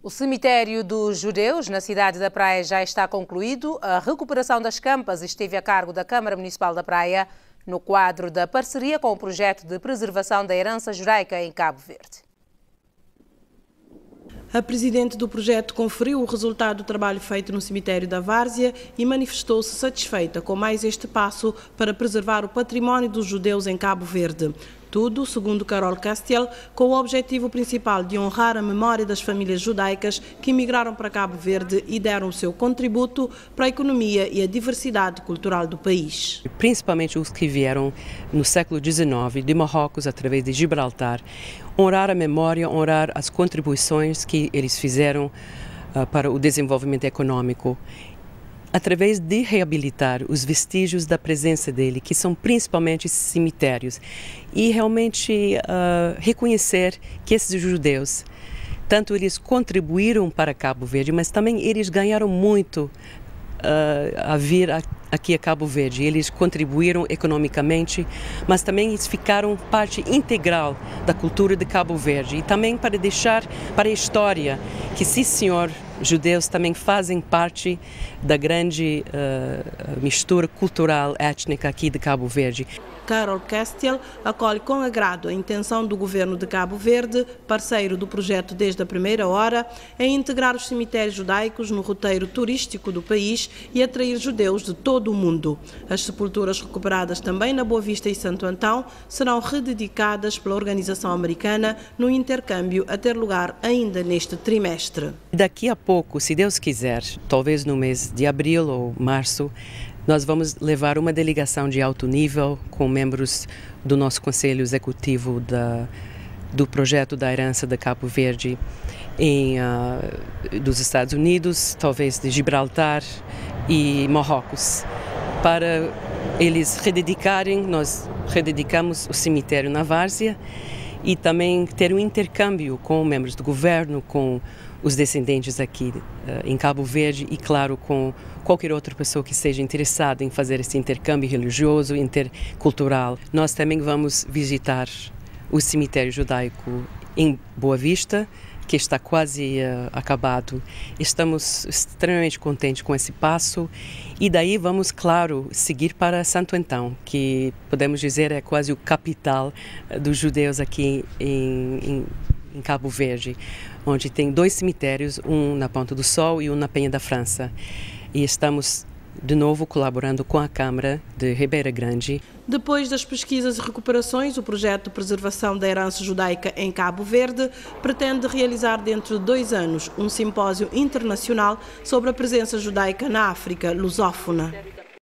O cemitério dos judeus na cidade da Praia já está concluído. A recuperação das campas esteve a cargo da Câmara Municipal da Praia no quadro da parceria com o projeto de preservação da herança judaica em Cabo Verde. A presidente do projeto conferiu o resultado do trabalho feito no cemitério da Várzea e manifestou-se satisfeita com mais este passo para preservar o património dos judeus em Cabo Verde. Tudo, segundo Carol Castiel, com o objetivo principal de honrar a memória das famílias judaicas que emigraram para Cabo Verde e deram o seu contributo para a economia e a diversidade cultural do país. Principalmente os que vieram no século XIX de Marrocos através de Gibraltar, honrar a memória, honrar as contribuições que eles fizeram uh, para o desenvolvimento econômico através de reabilitar os vestígios da presença dele, que são principalmente cemitérios, e realmente uh, reconhecer que esses judeus, tanto eles contribuíram para Cabo Verde, mas também eles ganharam muito uh, a vir a, aqui a Cabo Verde. Eles contribuíram economicamente, mas também eles ficaram parte integral da cultura de Cabo Verde e também para deixar para a história que, sim, senhor, judeus também fazem parte da grande uh, mistura cultural étnica aqui de Cabo Verde. Carol Castiel acolhe com agrado a intenção do governo de Cabo Verde, parceiro do projeto desde a primeira hora, em integrar os cemitérios judaicos no roteiro turístico do país e atrair judeus de todo o mundo. As sepulturas recuperadas também na Boa Vista e Santo Antão serão rededicadas pela organização americana no intercâmbio a ter lugar ainda neste trimestre. Daqui a pouco, se Deus quiser, talvez no mês de abril ou março, nós vamos levar uma delegação de alto nível com membros do nosso Conselho Executivo da, do projeto da herança de Cabo Verde em, uh, dos Estados Unidos, talvez de Gibraltar e Marrocos, para eles rededicarem, nós rededicamos o cemitério na Várzea e também ter um intercâmbio com membros do governo, com os descendentes aqui uh, em Cabo Verde e, claro, com qualquer outra pessoa que esteja interessada em fazer esse intercâmbio religioso, intercultural. Nós também vamos visitar o cemitério judaico em Boa Vista, que está quase uh, acabado. Estamos extremamente contentes com esse passo e daí vamos, claro, seguir para Santo Antão, que podemos dizer é quase o capital dos judeus aqui em, em, em Cabo Verde onde tem dois cemitérios, um na Ponta do Sol e um na Penha da França. E estamos de novo colaborando com a Câmara de Ribeira Grande. Depois das pesquisas e recuperações, o projeto de preservação da herança judaica em Cabo Verde pretende realizar dentro de dois anos um simpósio internacional sobre a presença judaica na África lusófona.